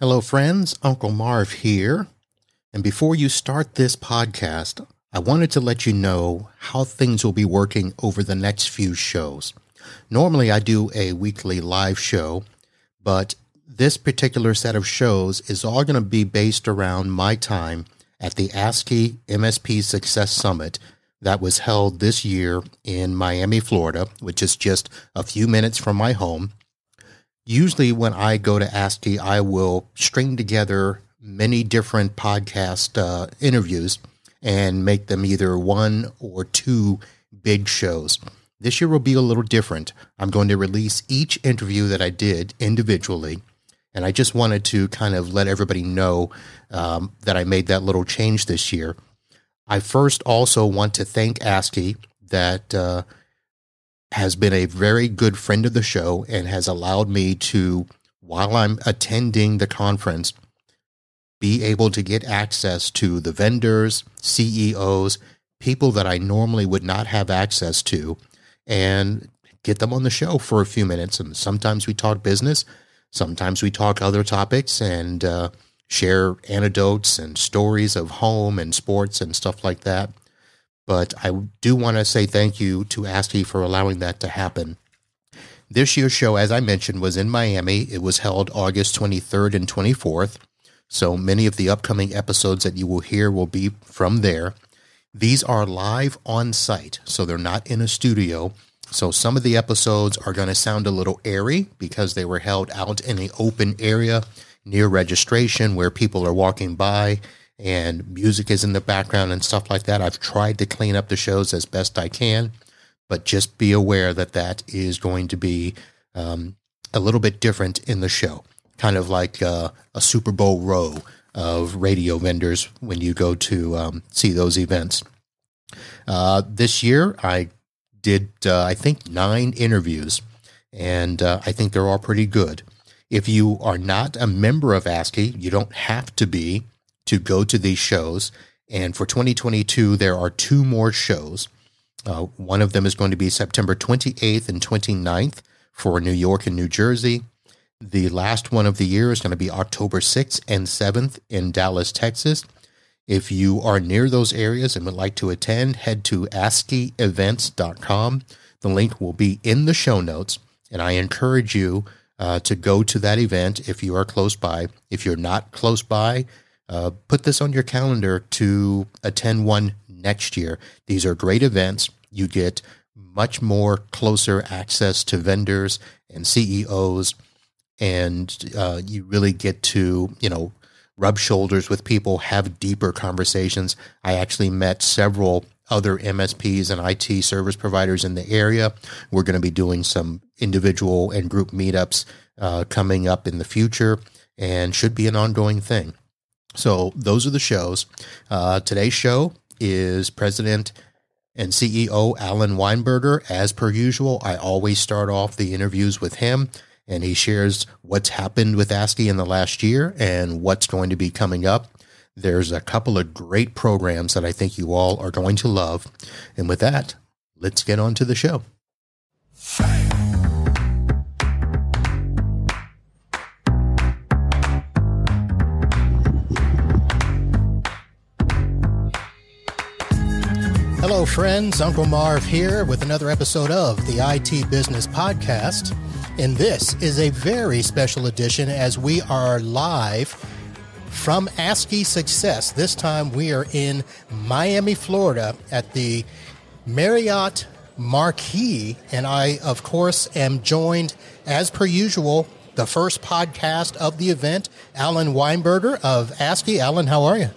Hello, friends. Uncle Marv here. And before you start this podcast, I wanted to let you know how things will be working over the next few shows. Normally, I do a weekly live show, but this particular set of shows is all going to be based around my time at the ASCII MSP Success Summit that was held this year in Miami, Florida, which is just a few minutes from my home usually when I go to ASCII, I will string together many different podcast uh, interviews and make them either one or two big shows. This year will be a little different. I'm going to release each interview that I did individually. And I just wanted to kind of let everybody know um, that I made that little change this year. I first also want to thank ASCII that uh, has been a very good friend of the show and has allowed me to, while I'm attending the conference, be able to get access to the vendors, CEOs, people that I normally would not have access to, and get them on the show for a few minutes. And sometimes we talk business, sometimes we talk other topics and uh, share anecdotes and stories of home and sports and stuff like that. But I do want to say thank you to ASCII for allowing that to happen. This year's show, as I mentioned, was in Miami. It was held August 23rd and 24th. So many of the upcoming episodes that you will hear will be from there. These are live on site, so they're not in a studio. So some of the episodes are going to sound a little airy because they were held out in an open area near registration where people are walking by and music is in the background and stuff like that. I've tried to clean up the shows as best I can, but just be aware that that is going to be um, a little bit different in the show, kind of like uh, a Super Bowl row of radio vendors when you go to um, see those events. Uh, this year, I did, uh, I think, nine interviews, and uh, I think they're all pretty good. If you are not a member of ASCII, you don't have to be to go to these shows. And for 2022, there are two more shows. Uh, one of them is going to be September 28th and 29th for New York and New Jersey. The last one of the year is going to be October 6th and 7th in Dallas, Texas. If you are near those areas and would like to attend, head to ASCIIevents.com. The link will be in the show notes, and I encourage you uh, to go to that event if you are close by. If you're not close by, uh, put this on your calendar to attend one next year. These are great events. You get much more closer access to vendors and CEOs, and uh, you really get to, you know, rub shoulders with people, have deeper conversations. I actually met several other MSPs and IT service providers in the area. We're going to be doing some individual and group meetups uh, coming up in the future and should be an ongoing thing. So those are the shows. Uh, today's show is President and CEO Alan Weinberger. As per usual, I always start off the interviews with him, and he shares what's happened with ASCII in the last year and what's going to be coming up. There's a couple of great programs that I think you all are going to love. And with that, let's get on to the show. Friends. Uncle Marv here with another episode of the IT Business Podcast. And this is a very special edition as we are live from ASCII Success. This time we are in Miami, Florida at the Marriott Marquis. And I, of course, am joined, as per usual, the first podcast of the event, Alan Weinberger of ASCII. Alan, how are you?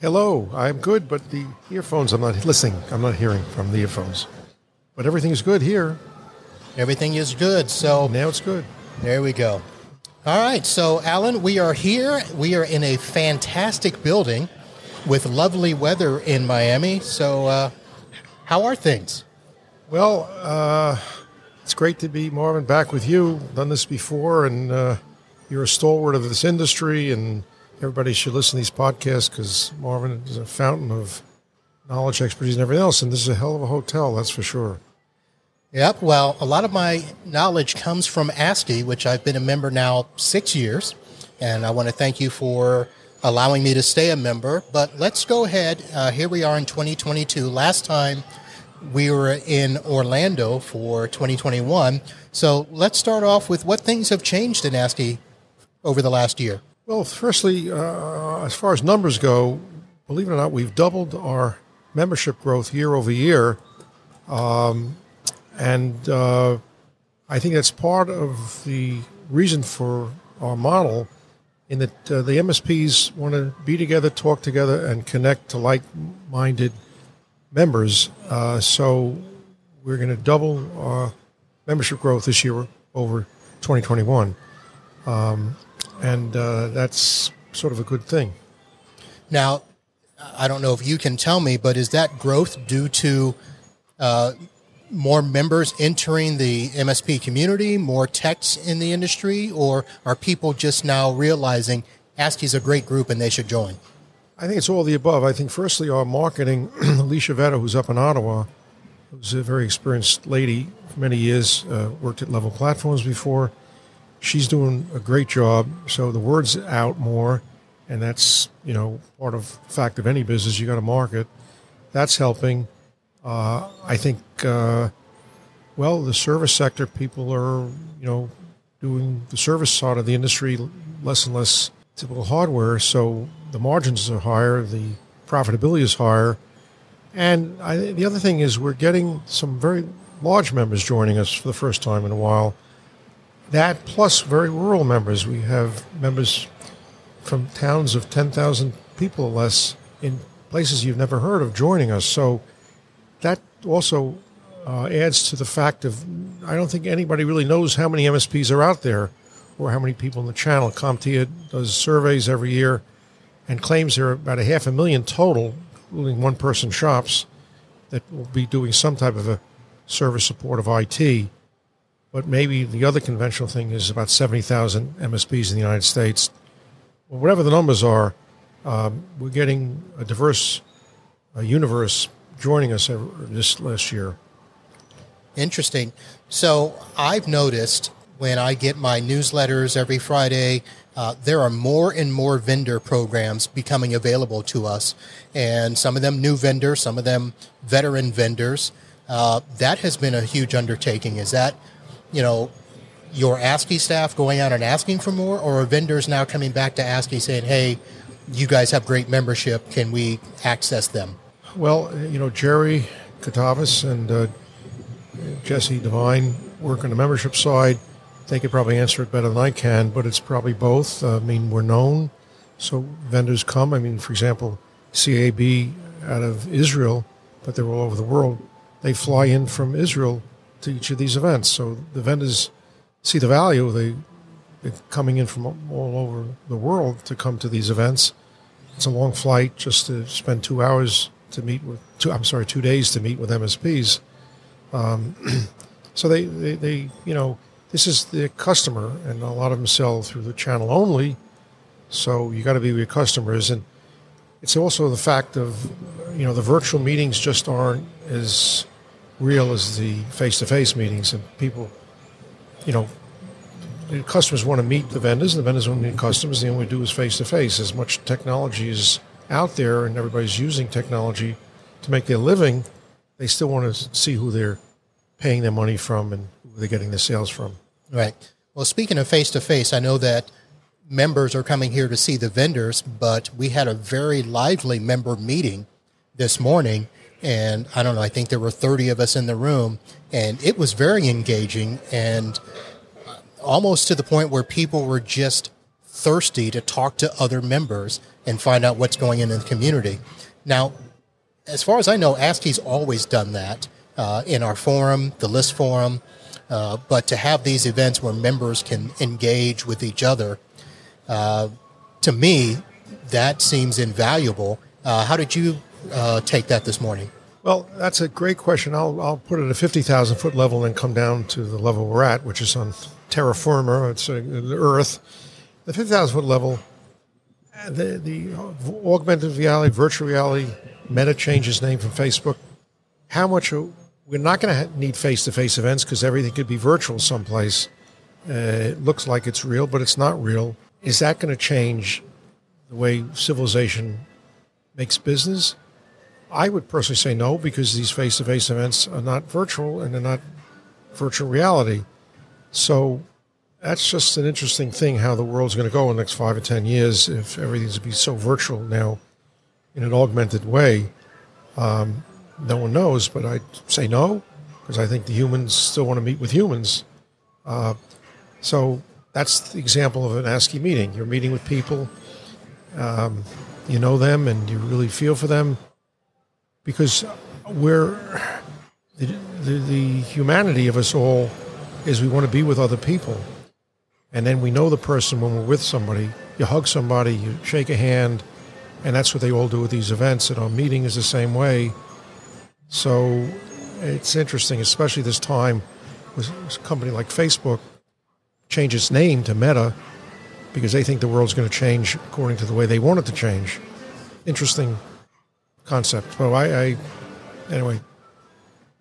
Hello, I'm good, but the earphones, I'm not listening. I'm not hearing from the earphones. But everything's good here. Everything is good. So now it's good. There we go. All right. So, Alan, we are here. We are in a fantastic building with lovely weather in Miami. So, uh, how are things? Well, uh, it's great to be, Marvin, back with you. Done this before, and uh, you're a stalwart of this industry, and everybody should listen to these podcasts because Marvin is a fountain of knowledge, expertise, and everything else. And this is a hell of a hotel, that's for sure. Yep. Well, a lot of my knowledge comes from ASCII, which I've been a member now six years. and I want to thank you for allowing me to stay a member. But let's go ahead. Uh, here we are in 2022. Last time we were in Orlando for 2021. So let's start off with what things have changed in ASCII over the last year. Well, firstly, uh, as far as numbers go, believe it or not, we've doubled our membership growth year over year. Um, and uh, I think that's part of the reason for our model in that uh, the MSPs want to be together, talk together, and connect to like minded members. Uh, so we're going to double our membership growth this year over 2021. Um, and uh, that's sort of a good thing. Now, I don't know if you can tell me, but is that growth due to uh, more members entering the MSP community, more techs in the industry, or are people just now realizing ASCII's a great group and they should join? I think it's all the above. I think, firstly, our marketing, Alicia Vetta, who's up in Ottawa, who's a very experienced lady for many years, uh, worked at Level Platforms before. She's doing a great job. So the word's out more, and that's, you know, part of fact of any business. You got to market. That's helping. Uh, I think, uh, well, the service sector, people are, you know, doing the service side of the industry less and less typical hardware. So the margins are higher, the profitability is higher. And I, the other thing is, we're getting some very large members joining us for the first time in a while. That plus very rural members. We have members from towns of 10,000 people or less in places you've never heard of joining us. So that also uh, adds to the fact of I don't think anybody really knows how many MSPs are out there or how many people in the channel. CompTIA does surveys every year and claims there are about a half a million total, including one person shops, that will be doing some type of a service support of IT. But maybe the other conventional thing is about 70,000 MSPs in the United States. Well, whatever the numbers are, um, we're getting a diverse uh, universe joining us this last year. Interesting. So I've noticed when I get my newsletters every Friday, uh, there are more and more vendor programs becoming available to us, and some of them new vendors, some of them veteran vendors. Uh, that has been a huge undertaking. Is that, you know, your ASCII staff going out and asking for more, or are vendors now coming back to ASCII saying, "Hey, you guys have great membership. Can we access them?" Well, you know, Jerry Koutavas and uh, Jesse Devine work on the membership side. They could probably answer it better than I can, but it's probably both. Uh, I mean, we're known, so vendors come. I mean, for example, CAB out of Israel, but they're all over the world. They fly in from Israel to each of these events, so the vendors see the value. They coming in from all over the world to come to these events. It's a long flight just to spend two hours to meet with. Two, I'm sorry, two days to meet with MSPs. Um, so they, they, they, you know, this is the customer, and a lot of them sell through the channel only. So you got to be with your customers, and it's also the fact of, you know, the virtual meetings just aren't as real as the face-to-face meetings, and people, you know, the customers want to meet the vendors, and the vendors want to meet customers. The only way to do is face-to-face. As much technology is out there, and everybody's using technology to make their living, they still want to see who they're paying their money from and who they're getting the sales from. Right. Well, speaking of face to face, I know that members are coming here to see the vendors, but we had a very lively member meeting this morning. And I don't know, I think there were 30 of us in the room, and it was very engaging and almost to the point where people were just thirsty to talk to other members and find out what's going on in the community. Now, as far as I know, ASCII's always done that uh, in our forum, the list forum. Uh, but to have these events where members can engage with each other, uh, to me, that seems invaluable. Uh, how did you uh, take that this morning? Well, that's a great question. I'll, I'll put it at a 50,000 foot level and then come down to the level we're at, which is on terra firma, it's uh, the Earth. The 50,000 foot level, the, the augmented reality, virtual reality, Meta changed its name from Facebook. How much are, we're not going to need face to face events because everything could be virtual someplace. Uh, it looks like it's real, but it's not real. is that going to change the way civilization makes business? I would personally say no because these face to face events are not virtual and they're not virtual reality. So that's just an interesting thing how the world's going to go in the next five or ten years if everything's going to be so virtual now in an augmented way. Um, no one knows, but I'd say no because I think the humans still want to meet with humans. Uh, so that's the example of an ASCII meeting. You're meeting with people, um, you know them, and you really feel for them because we're the, the, the humanity of us all is we want to be with other people. And then we know the person when we're with somebody. You hug somebody, you shake a hand, and that's what they all do at these events. And our meeting is the same way. So it's interesting, especially this time with a company like Facebook change its name to Meta because they think the world's going to change according to the way they want it to change. Interesting concept. Well, I, I anyway.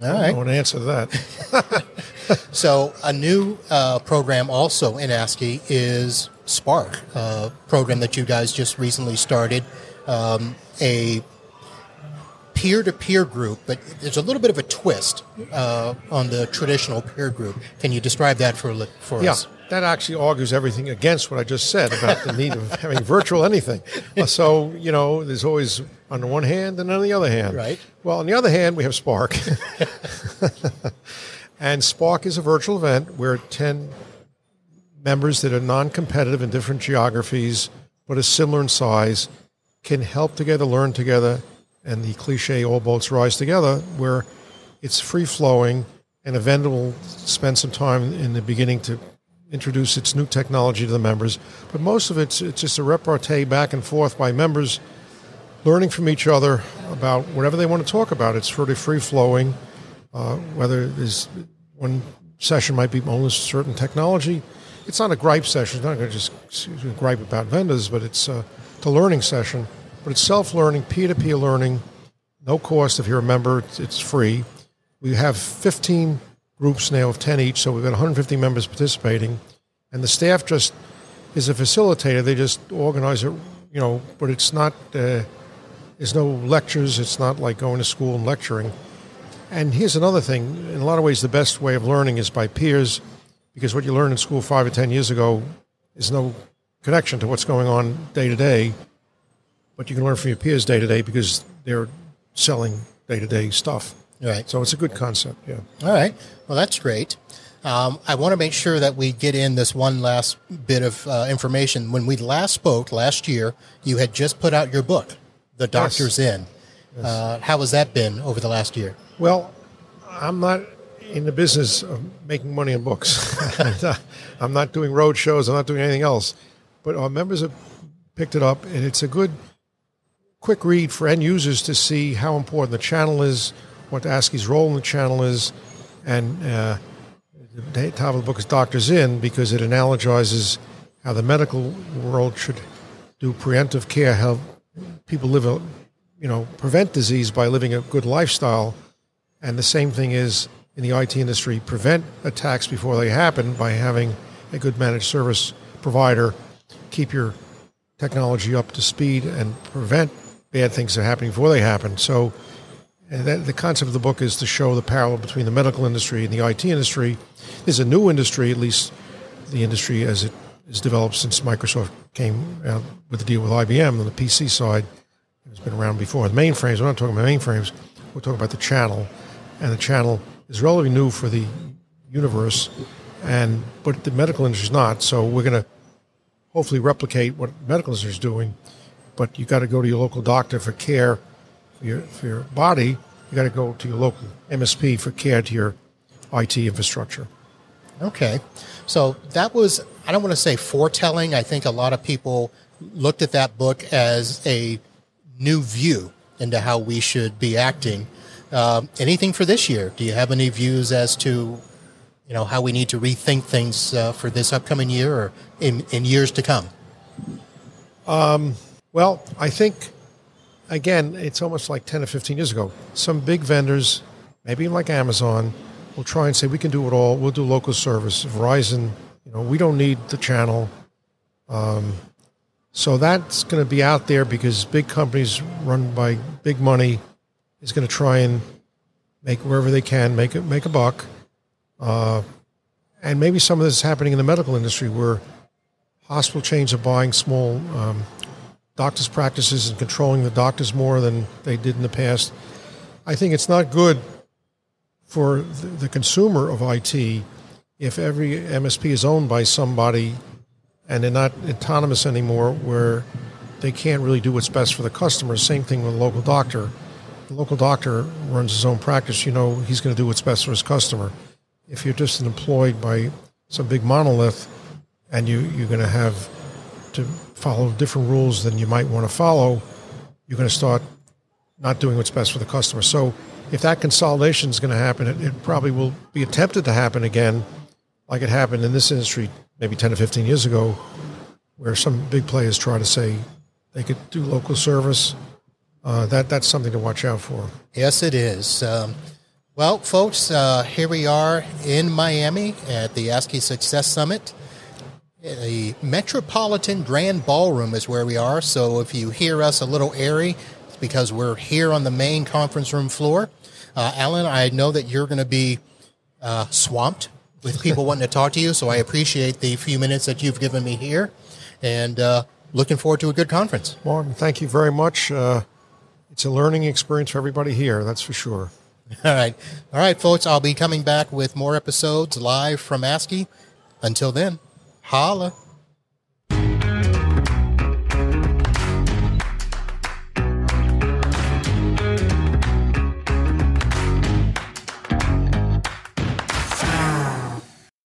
All right. I want to answer that. so, a new uh, program also in ASCII is Spark, a program that you guys just recently started. Um, a peer-to-peer group, but there's a little bit of a twist uh, on the traditional peer group. Can you describe that for for yeah. us? That actually argues everything against what I just said about the need of having virtual anything. Uh, so, you know, there's always on the one hand and on the other hand. Right. Well, on the other hand, we have Spark. and Spark is a virtual event where 10 members that are non competitive in different geographies but are similar in size can help together, learn together, and the cliche all boats rise together, where it's free flowing and a vendor will spend some time in the beginning to introduce its new technology to the members. But most of it's, it's just a repartee back and forth by members learning from each other about whatever they want to talk about. It's sort of free flowing, uh, whether there's one session might be only a certain technology. It's not a gripe session. It's not going to just gripe about vendors, but it's, uh, a learning session. But it's self learning, peer to peer learning, no cost if you're a member, it's free. We have 15 groups now of 10 each, so we've got 150 members participating. And the staff just is a facilitator. They just organize it, you know, but it's not, uh, there's no lectures. It's not like going to school and lecturing. And here's another thing in a lot of ways, the best way of learning is by peers, because what you learned in school five or 10 years ago is no connection to what's going on day to day. But you can learn from your peers day to day because they're selling day to day stuff. Right. So it's a good concept. Yeah. All right. Well, that's great. Um, I want to make sure that we get in this one last bit of uh, information. When we last spoke last year, you had just put out your book, The Doctor's yes. In. Yes. Uh, how has that been over the last year? Well, I'm not in the business of making money on books. I'm not doing road shows. I'm not doing anything else. But our members have picked it up, and it's a good, quick read for end users to see how important the channel is, what ASCII's role in the channel is, and uh, the title of the book is Doctors In because it analogizes how the medical world should do preemptive care, how people live a, you know, prevent disease by living a good lifestyle. And the same thing is in the IT industry, prevent attacks before they happen by having a good managed service provider keep your technology up to speed and prevent bad things are happening before they happen. So the concept of the book is to show the parallel between the medical industry and the IT industry. There's a new industry, at least the industry as it is developed since Microsoft came out with the deal with IBM on the PC side. It's been around before. The mainframes, we're not talking about mainframes, we're talking about the channel. And the channel is relatively new for the universe, and but the medical industry is not. So we're going to hopefully replicate what medical industry is doing. But you got to go to your local doctor for care for your, for your body, you got to go to your local MSP for care to your IT infrastructure. Okay. So that was, I don't want to say foretelling. I think a lot of people looked at that book as a new view into how we should be acting. Um, anything for this year? Do you have any views as to, you know, how we need to rethink things uh, for this upcoming year or in, in years to come? Um, well, I think again, it's almost like 10 or 15 years ago. Some big vendors, maybe like Amazon, will try and say, we can do it all. We'll do local service. Verizon, you know, we don't need the channel. Um, so that's going to be out there because big companies run by big money is going to try and make wherever they can make a, make a buck. Uh, and maybe some of this is happening in the medical industry where hospital chains are buying small um, doctors' practices and controlling the doctors more than they did in the past. I think it's not good for the, consumer of IT if every MSP is owned by somebody and they're not autonomous anymore where they can't really do what's best for the customer. Same thing with a local doctor. The local doctor runs his own practice, you know he's going to do what's best for his customer. If you're just employed by some big monolith and you, you're going to have to follow different rules than you might want to follow, you're going to start not doing what's best for the customer. So if that consolidation is going to happen, it, it probably will be attempted to happen again, like it happened in this industry maybe 10 to 15 years ago, where some big players try to say they could do local service. Uh, that that's something to watch out for. Yes, it is. Um, well, folks, uh, here we are in Miami at the ASCII Success Summit. The Metropolitan Grand Ballroom is where we are. So if you hear us a little airy, it's because we're here on the main conference room floor. Uh, Alan, I know that you're going to be uh, swamped with people wanting to talk to you. So I appreciate the few minutes that you've given me here, and uh, looking forward to a good conference. Martin, thank you very much. Uh, it's a learning experience for everybody here, that's for sure. All right, all right, folks. I'll be coming back with more episodes live from ASCII. Until then, holla.